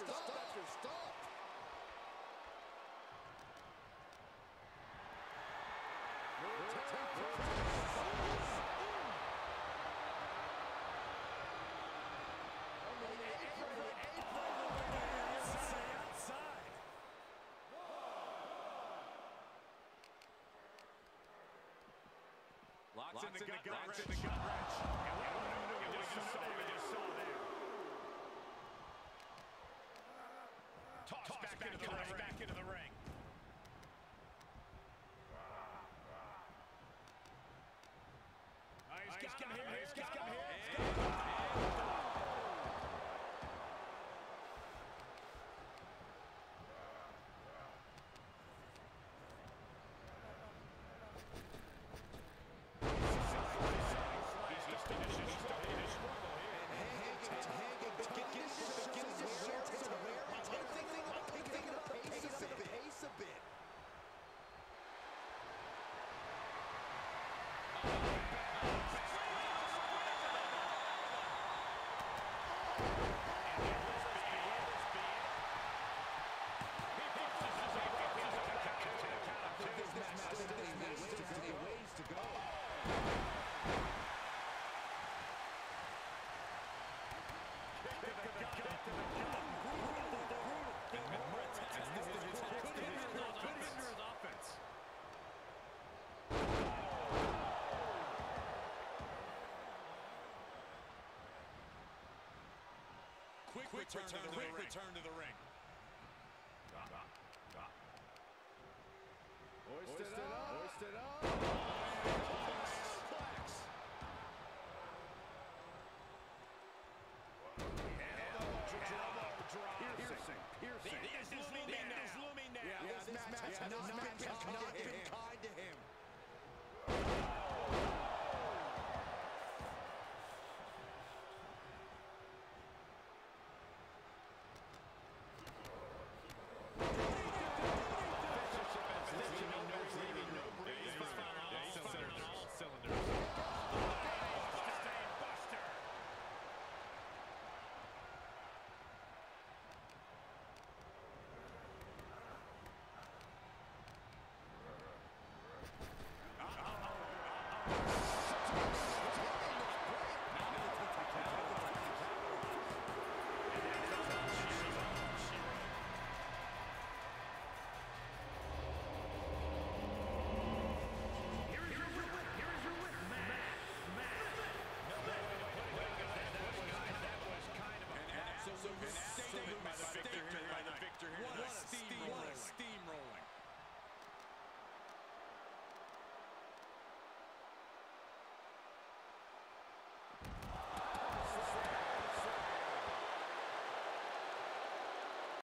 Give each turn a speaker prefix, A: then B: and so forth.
A: stop, stop, stop, stop.
B: Locks, in the gut. Locks the gut wrench. And we knew what we saw, we just saw there.
C: Toss, Toss back, back, into, the ring. back into the ring.
A: Ways
C: Quick, return, to the ring. Quick return to the ring.
A: Hoisted up. Hoisted up.
B: Oh, Piercing. Piercing.
C: The end is looming now. Is looming now.
A: Yeah, this match has not